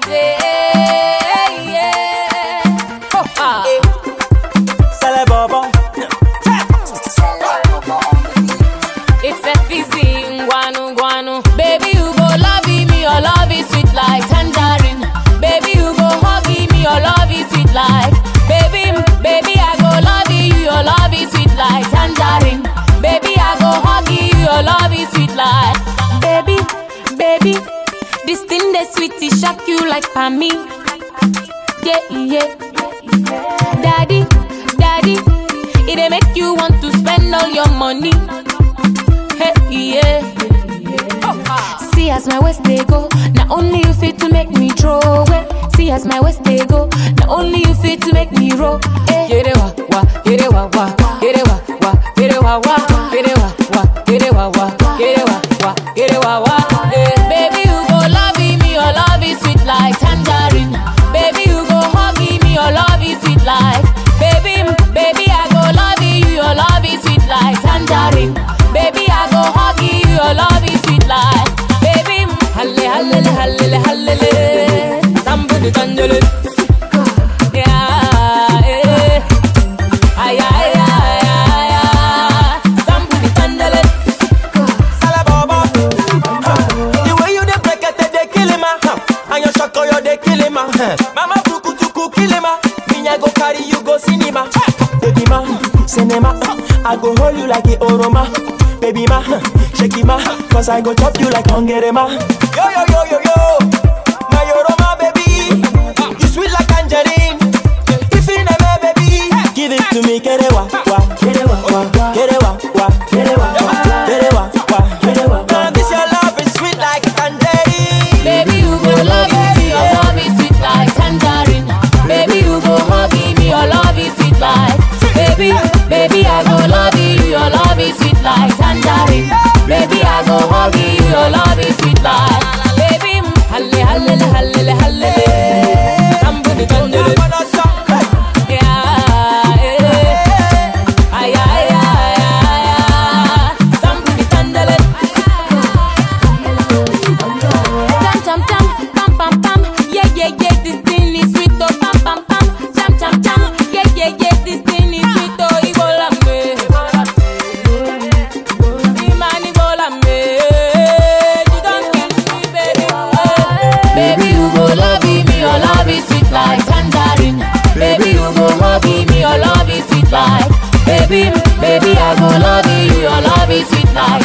graduate. for me. Yeah, yeah. Daddy, daddy, it will make you want to spend all your money. Hey, yeah. See as my waist they go, not only you fit to make me throw away. See as my waist they go, not only you fit to make me roll. Eh. Yeah, wa wa, yeah, wa wa, yeah, wa wa, yeah, wa wa. cinema. Uh, I go hold you like the aroma, baby ma, uh, shake it ma, uh, cause I go chop you like Hongerema. Yo yo yo yo yo, my aroma baby, you sweet like tangerine. If in a baby, give it to me, kerewa wa, kerewa wa, kerewa wa, kerewa wa. happy. Baby, I go love you, your love is sweet like